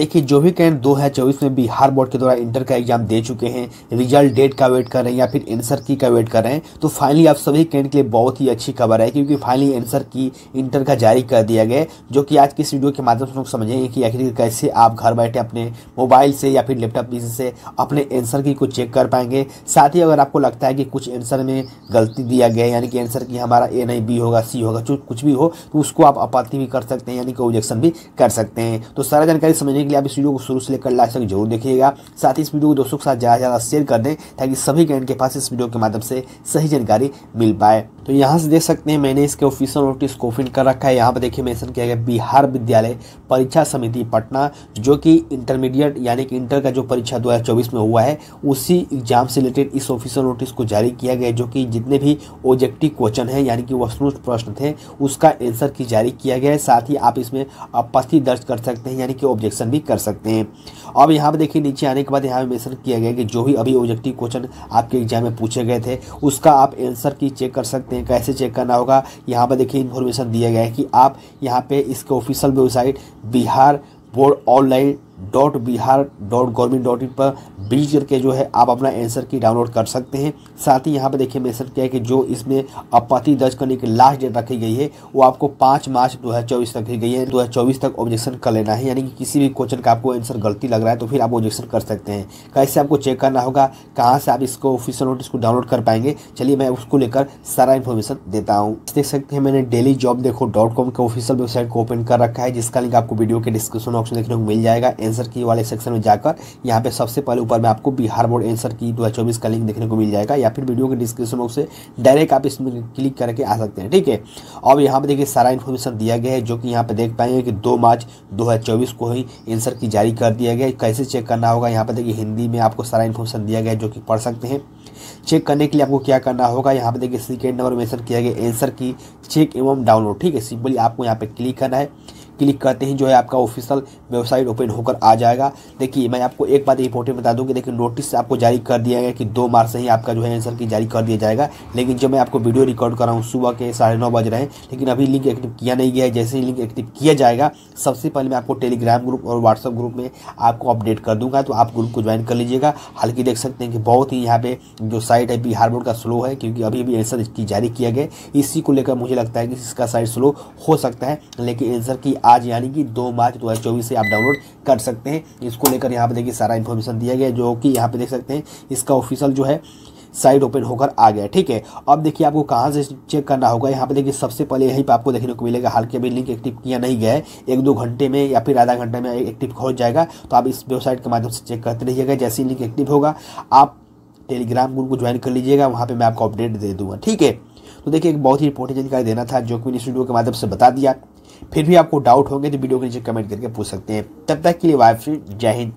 देखिए, जो भी कैंड दो हज़ार चौबीस में बिहार बोर्ड के द्वारा इंटर का एग्ज़ाम दे चुके हैं, रिज़ल्ट डेट का वेट कर रहे हैं या फिर आंसर की का वेट कर रहे हैं तो फाइनली आप सभी कैंड के लिए बहुत ही अच्छी खबर है, क्योंकि फाइनली आंसर की इंटर का जारी कर दिया गया जो कि आज की इस वीडियो के माध्यम से लोग समझेंगे कि आखिर कैसे आप घर बैठे अपने मोबाइल से या फिर लैपटॉप से अपने आंसर की को चेक कर पाएँगे। साथ ही अगर आपको लगता है कि कुछ आंसर में गलती दिया गया यानी कि आंसर की हमारा ए नहीं, बी होगा, सी होगा कुछ भी हो तो उसको आप आपत्ति भी कर सकते हैं, यानी कि ऑब्जेक्शन भी कर सकते हैं। तो सारा जानकारी समझने लिए आप इस वीडियो को शुरू से लेकर लास्ट तक ज़रूर देखिएगा। साथ ही इस वीडियो को दोस्तों के साथ ज़्यादा से ज़्यादा शेयर कर दें, ताकि सभी के पास इस वीडियो के माध्यम से सही जानकारी मिल पाए। तो यहाँ से देख सकते हैं मैंने इसके ऑफिशियल नोटिस को ओपन कर रखा है। यहाँ पर देखिए मेंशन किया गया बिहार विद्यालय परीक्षा समिति पटना, जो कि इंटरमीडिएट यानी कि इंटर का जो परीक्षा 2024 में हुआ है, उसी एग्ज़ाम से रिलेटेड इस ऑफिशियल नोटिस को जारी किया गया जो कि जितने भी ऑब्जेक्टिव क्वेश्चन है, यानी कि वस्तुनिष्ठ प्रश्न थे, उसका आंसर की जारी किया गया है। साथ ही आप इसमें आपत्ति दर्ज कर सकते हैं, यानी कि ऑब्जेक्शन भी कर सकते हैं। अब यहाँ पर देखिए नीचे आने के बाद यहाँ पर मेंशन किया गया कि जो भी अभी ऑब्जेक्टिव क्वेश्चन आपके एग्ज़ाम में पूछे गए थे, उसका आप आंसर की चेक कर सकते हैं, कैसे चेक करना होगा। यहाँ पर देखिए इन्फॉर्मेशन दिया गया है कि आप यहाँ पे इसके official website Bihar board online dot Bihar dot government dot in पर बीज करके जो है, आप अपना आंसर की डाउनलोड कर सकते हैं। साथ ही यहाँ पर देखिए मेंशन किया है कि जो इसमें आपत्ति दर्ज करने की लास्ट डेट रखी गई है, वो आपको पाँच मार्च दो हज़ार चौबीस तक रखी गई है। दो हज़ार चौबीस तक ऑब्जेक्शन कर लेना है, यानी कि किसी भी क्वेश्चन का आपको आंसर गलती लग रहा है तो फिर आप ऑब्जेक्शन कर सकते हैं। कैसे आपको चेक करना होगा, कहाँ से आप इसको ऑफिशियल नोटिस को डाउनलोड कर पाएँगे। चलिए मैं उसको लेकर सारा इन्फॉर्मेशन देता हूँ। देख सकते हैं मैंने डेली जॉब देखो डॉट कॉम के ऑफिशियल वेबसाइट को ओपन कर रखा है, जिसका लिंक आपको वीडियो के डिस्क्रिप्शन ऑप्शन देखने को मिल जाएगा। आंसर की वाले सेक्शन में जाकर यहाँ पे सबसे पहले ऊपर में आपको बिहार बोर्ड आंसर की दो का लिंक देखने को मिल जाएगा या फिर वीडियो के डिस्क्रिप्शन बॉक्स से डायरेक्ट आप इसमें क्लिक करके आ सकते हैं, ठीक है? अब यहाँ पे देखिए सारा इन्फॉर्मेशन दिया गया है जो कि यहाँ पर देख पाएँगे कि दो मार्च दो को ही आंसर की जारी कर दिया गया कैसे चेक करना होगा? यहाँ पर देखिए हिंदी में आपको सारा इन्फॉर्मेशन दिया गया है जो कि पढ़ सकते हैं। चेक करने के लिए आपको क्या करना होगा? यहाँ पर देखिए सेकेंड नंबर मेंशन किया गया आंसर की चेक एवं डाउनलोड ठीक है? सिंपली आपको यहाँ पे क्लिक करना है। क्लिक करते ही जो है आपका ऑफिशियल वेबसाइट ओपन होकर आ जाएगा। देखिए, मैं आपको एक बात इंपॉर्टेंट बता दूँ कि देखिए, नोटिस आपको जारी कर दिया गया कि दो मार्च से ही आपका जो है आंसर की जारी कर दिया जाएगा। लेकिन जब मैं आपको वीडियो रिकॉर्ड कर रहा हूँ, सुबह के साढ़े नौ बज रहे हैं, लेकिन अभी लिंक एक्टिव किया नहीं गया है। जैसे ही लिंक एक्टिव किया जाएगा, सबसे पहले मैं आपको टेलीग्राम ग्रुप और व्हाट्सअप ग्रुप में आपको अपडेट कर दूँगा तो आप ग्रुप को ज्वाइन कर लीजिएगा। हालाँकि देख सकते हैं कि बहुत ही यहाँ पे जो साइट है बिहार बोर्ड का स्लो है, क्योंकि अभी अभी आंसर की जारी किया गया इसी को लेकर मुझे लगता है कि इसका साइट स्लो हो सकता है, लेकिन आंसर की आज यानी कि दो मार्च दो हज़ार चौबीस से आप डाउनलोड कर सकते हैं। इसको लेकर यहाँ पर देखिए सारा इन्फॉर्मेशन दिया गया जो कि यहाँ पर देख सकते हैं, इसका ऑफिशियल जो है साइट ओपन होकर आ गया ठीक है? अब देखिए आपको कहाँ से चेक करना होगा? यहाँ पे देखिए सबसे पहले यहीं पे आपको देखने को मिलेगा, हाल के अभी लिंक एक्टिव किया नहीं गया है। एक दो घंटे में या फिर आधा घंटे में एक्टिव हो जाएगा तो आप इस वेबसाइट के माध्यम से चेक करते रहिएगा, जैसे ही लिंक एक्टिव होगा, आप टेलीग्राम ग्रुप को ज्वाइन कर लीजिएगा, वहाँ पर मैं आपको अपडेट दे दूँगा, ठीक है? तो देखिए एक बहुत ही इंपॉर्टेंट जानकारी देना था, जो कि इस वीडियो के माध्यम से बता दिया। फिर भी आपको डाउट होंगे तो वीडियो के नीचे कमेंट करके पूछ सकते हैं। तब तक के लिए वाई जय हिंद।